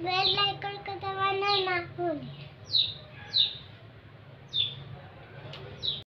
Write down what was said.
Bell icon को दबाना ना भूलें।